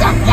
sakit